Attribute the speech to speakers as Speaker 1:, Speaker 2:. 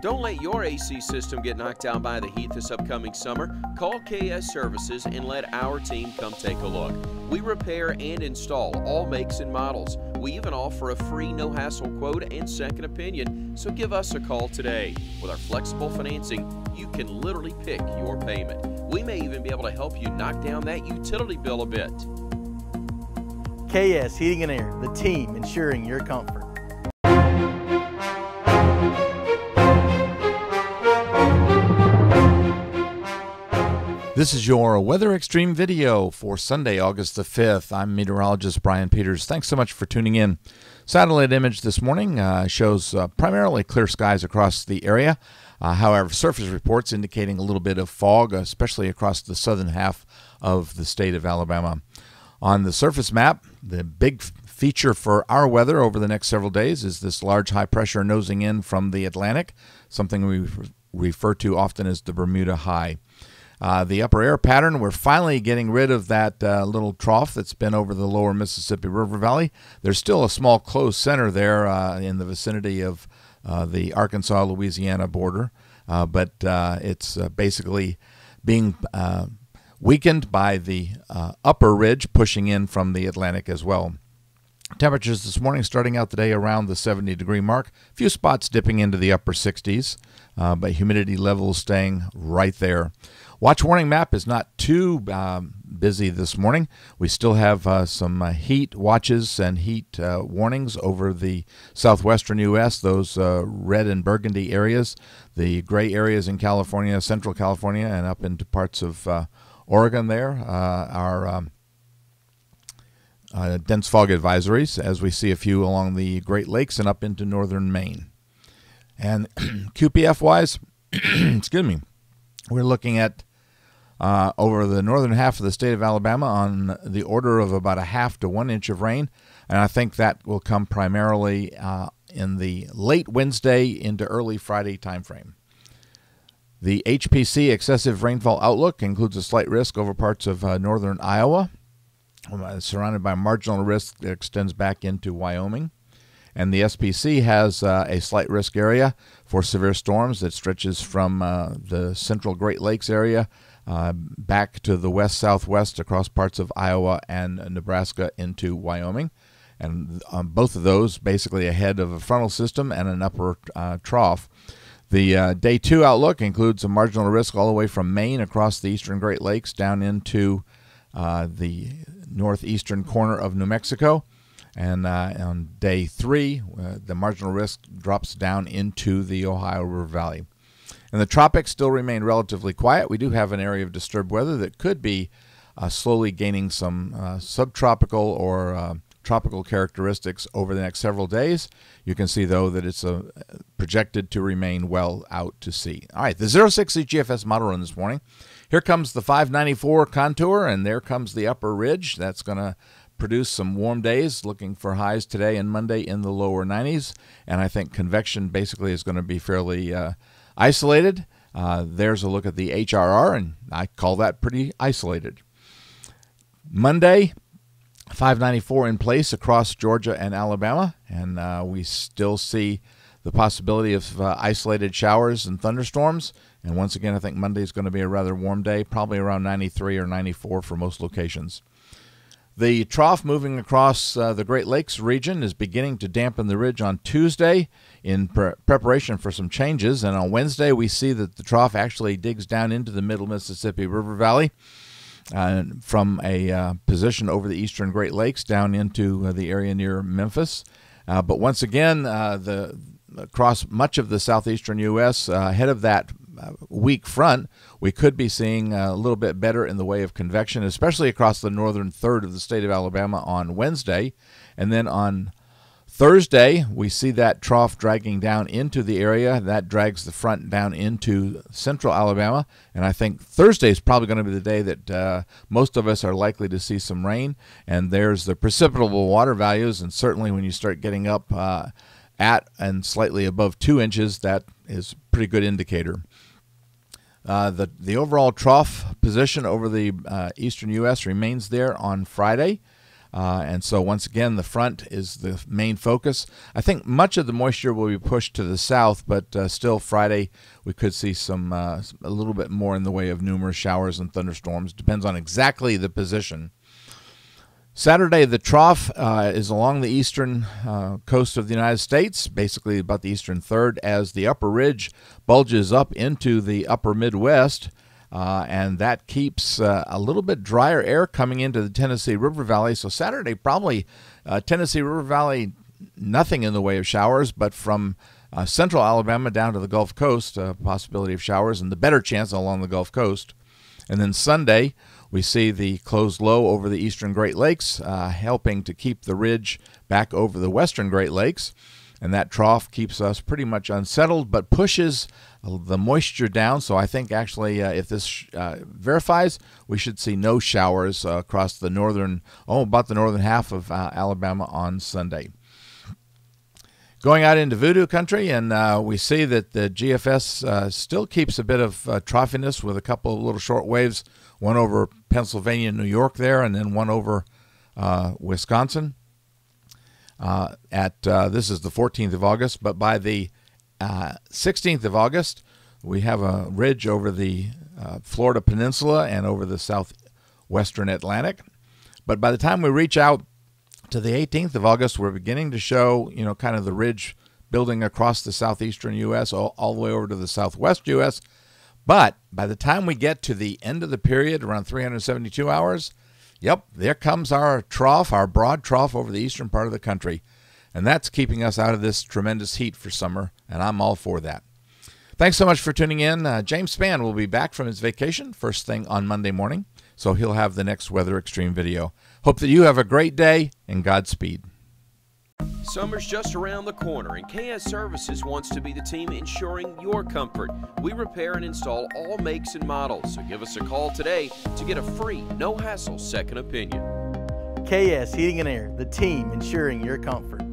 Speaker 1: Don't let your AC system get knocked out by the heat this upcoming summer. Call KS Services and let our team come take a look. We repair and install all makes and models. We even offer a free no hassle quote and second opinion, so give us a call today. With our flexible financing, you can literally pick your payment. We may even be able to help you knock down that utility bill a bit.
Speaker 2: KS Heating and Air, the team ensuring your comfort.
Speaker 3: This is your Weather Xtreme video for Sunday, August the 5th. I'm meteorologist Brian Peters. Thanks so much for tuning in. Satellite image this morning uh, shows uh, primarily clear skies across the area. Uh, however, surface reports indicating a little bit of fog, especially across the southern half of the state of Alabama. On the surface map, the big feature for our weather over the next several days is this large high pressure nosing in from the Atlantic, something we refer to often as the Bermuda High. Uh, the upper air pattern, we're finally getting rid of that uh, little trough that's been over the lower Mississippi River Valley. There's still a small closed center there uh, in the vicinity of uh, the Arkansas Louisiana border, uh, but uh, it's basically being weakened by the upper ridge pushing in from the Atlantic as well. Temperatures this morning starting out the day around the 70 degree mark. A few spots dipping into the upper 60s, uh, but humidity levels staying right there. Watch warning map is not too um, busy this morning. We still have uh, some uh, heat watches and heat uh, warnings over the southwestern U.S., those uh, red and burgundy areas, the gray areas in California, central California, and up into parts of uh, Oregon there uh, are. Um, dense fog advisories, as we see a few along the Great Lakes and up into northern Maine. And QPF wise, excuse me, we're looking at uh, over the northern half of the state of Alabama on the order of about a half to one inch of rain. And I think that will come primarily uh, in the late Wednesday into early Friday timeframe. The HPC excessive rainfall outlook includes a slight risk over parts of uh, northern Iowa, uh, surrounded by marginal risk that extends back into Wyoming. And the SPC has uh, a slight risk area for severe storms that stretches from uh, the central Great Lakes area uh, back to the west southwest across parts of Iowa and Nebraska into Wyoming. And um, both of those basically ahead of a frontal system and an upper uh, trough. The uh, day two outlook includes a marginal risk all the way from Maine across the eastern Great Lakes down into uh, the northeastern corner of New Mexico. And uh, on day three, uh, the marginal risk drops down into the Ohio River Valley. And the tropics still remain relatively quiet. We do have an area of disturbed weather that could be uh, slowly gaining some uh, subtropical or uh, tropical characteristics over the next several days. You can see, though, that it's uh, projected to remain well out to sea. All right, the 060 GFS model run this morning. Here comes the 594 contour, and there comes the upper ridge. That's going to produce some warm days, looking for highs today and Monday in the lower 90s. And I think convection basically is going to be fairly uh, isolated. Uh, there's a look at the HRR, and I call that pretty isolated. Monday, 594 in place across Georgia and Alabama, and uh, we still see the possibility of uh, isolated showers and thunderstorms. And once again, I think Monday is going to be a rather warm day, probably around 93 or 94 for most locations. The trough moving across uh, the Great Lakes region is beginning to dampen the ridge on Tuesday in pre- preparation for some changes. And on Wednesday, we see that the trough actually digs down into the middle Mississippi River Valley uh, from a uh, position over the eastern Great Lakes down into uh, the area near Memphis. Uh, but once again, uh, the across much of the southeastern U.S. ahead of that weak front, we could be seeing a little bit better in the way of convection, especially across the northern third of the state of Alabama on Wednesday. And then on Thursday, we see that trough dragging down into the area. That drags the front down into central Alabama. And I think Thursday is probably going to be the day that uh, most of us are likely to see some rain. And there's the precipitable water values. And certainly when you start getting up uh, at and slightly above two inches, that is a pretty good indicator. Uh, the the overall trough position over the uh, eastern U.S. remains there on Friday. Uh, and so, once again, the front is the main focus. I think much of the moisture will be pushed to the south, but uh, still, Friday, we could see some uh, a little bit more in the way of numerous showers and thunderstorms. Depends on exactly the position. Saturday, the trough uh, is along the eastern uh, coast of the United States, basically about the eastern third, as the upper ridge bulges up into the upper Midwest. Uh, and that keeps uh, a little bit drier air coming into the Tennessee River Valley. So Saturday, probably uh, Tennessee River Valley, nothing in the way of showers, but from uh, central Alabama down to the Gulf Coast, possibility of showers and the better chance along the Gulf Coast. And then Sunday, we see the closed low over the eastern Great Lakes, uh, helping to keep the ridge back over the western Great Lakes and that trough keeps us pretty much unsettled but pushes the moisture down. So I think actually, uh, if this uh, verifies, we should see no showers uh, across the northern, oh, about the northern half of uh, Alabama on Sunday. Going out into voodoo country, and uh, we see that the GFS uh, still keeps a bit of troughiness with a couple of little short waves, one over Pennsylvania, New York there, and then one over Wisconsin. Uh, at uh, this is the 14th of August, but by the uh, 16th of August, we have a ridge over the uh, Florida Peninsula and over the southwestern Atlantic. But by the time we reach out to the 18th of August, we're beginning to show, you know, kind of the ridge building across the southeastern U.S. all, all the way over to the southwest U.S. But by the time we get to the end of the period, around 372 hours, Yep, there comes our trough, our broad trough over the eastern part of the country. And that's keeping us out of this tremendous heat for summer, and I'm all for that. Thanks so much for tuning in. Uh, James Spann will be back from his vacation first thing on Monday morning, so he'll have the next Weather Xtreme video. Hope that you have a great day and Godspeed.
Speaker 1: Summer's just around the corner, and KS Services wants to be the team ensuring your comfort. We repair and install all makes and models, so give us a call today to get a free, no hassle second opinion.
Speaker 2: KS Heating and Air, the team ensuring your comfort.